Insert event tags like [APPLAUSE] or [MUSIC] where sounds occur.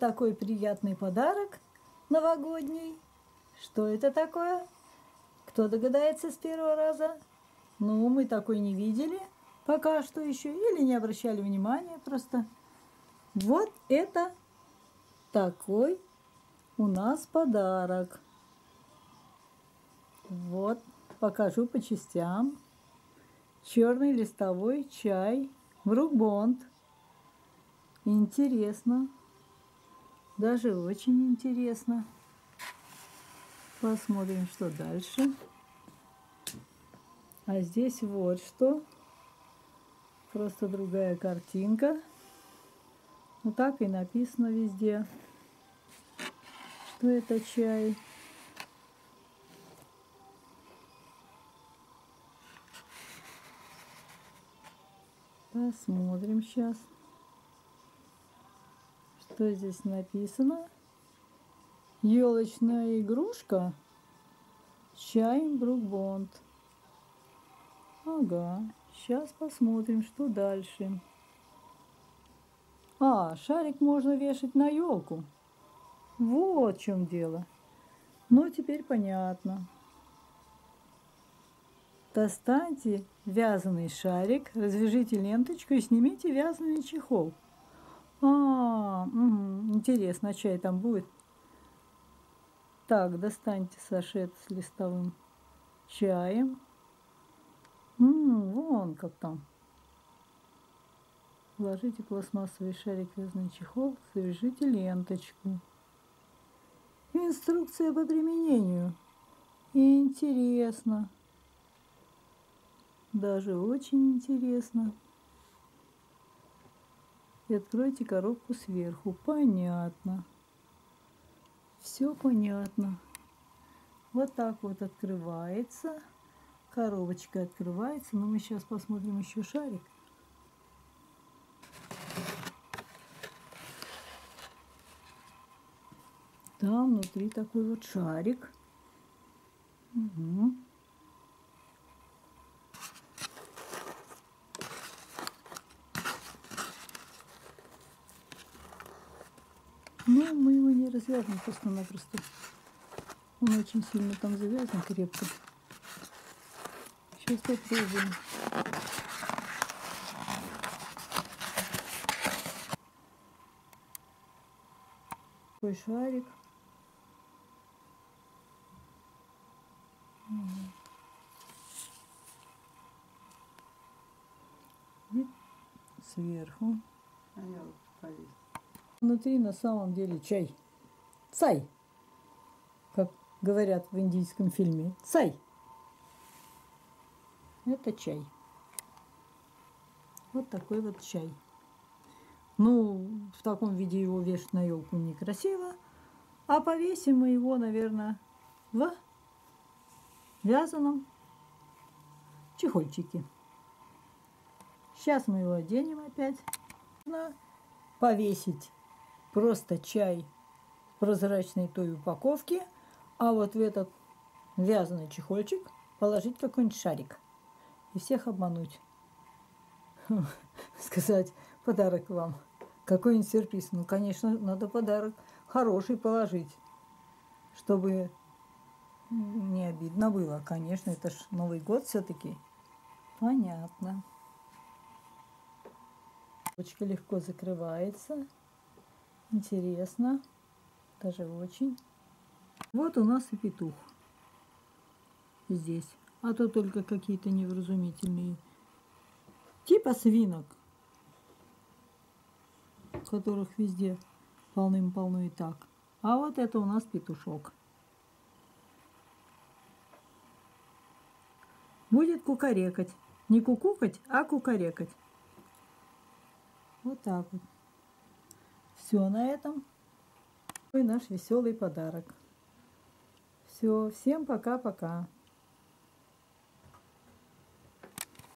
Такой приятный подарок новогодний. Что это такое? Кто догадается с первого раза? Ну, мы такой не видели пока что еще или не обращали внимания просто. Вот это такой у нас подарок. Вот, покажу по частям. Черный листовой чай, Брукбонд. Интересно. Даже очень интересно. Посмотрим, что дальше. А здесь вот что. Просто другая картинка. Ну так и написано везде, что это чай. Посмотрим сейчас что здесь написано? Елочная игрушка. Чай Брукбонд. Ага, сейчас посмотрим, что дальше. А, шарик можно вешать на елку. Вот в чем дело. Ну, теперь понятно. Достаньте вязаный шарик, развяжите ленточку и снимите вязаный чехол. А, угу, интересно, а чай там будет? Так, достаньте сашет с листовым чаем. М-м, вон как там. Вложите пластмассовый шарик в вязаный чехол, свяжите ленточку. Инструкция по применению. Интересно. Даже очень интересно и откройте коробку сверху. Понятно. Все понятно. Вот так вот открывается. Коробочка открывается. Но мы сейчас посмотрим еще шарик. Там внутри такой вот шарик. Угу. Ну, развяжем просто-напросто. Он очень сильно там завязан крепко. Сейчас попробуем. Такой шарик. И сверху. А. Внутри на самом деле чай. Цай, как говорят в индийском фильме. Цай. Это чай. Вот такой вот чай. Ну, в таком виде его вешать на елку некрасиво. А повесим мы его, наверное, в вязаном чехольчике. Сейчас мы его оденем опять. Повесить просто чай прозрачной той упаковке, а вот в этот вязаный чехольчик положить какой-нибудь шарик и всех обмануть. [LAUGHS] Сказать подарок вам. Какой-нибудь сюрприз. Ну, конечно, надо подарок хороший положить, чтобы не обидно было. Конечно, это ж Новый год все-таки. Понятно. Ручка легко закрывается. Интересно. Даже очень. Вот у нас и петух. Здесь. А то только какие-то невразумительные. Типа свинок. Которых везде полным-полно и так. А вот это у нас петушок. Будет кукарекать. Не кукукать, а кукарекать. Вот так вот. Все на этом. И наш веселый подарок. Все, всем пока-пока.